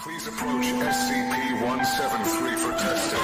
Please approach SCP-173 for testing.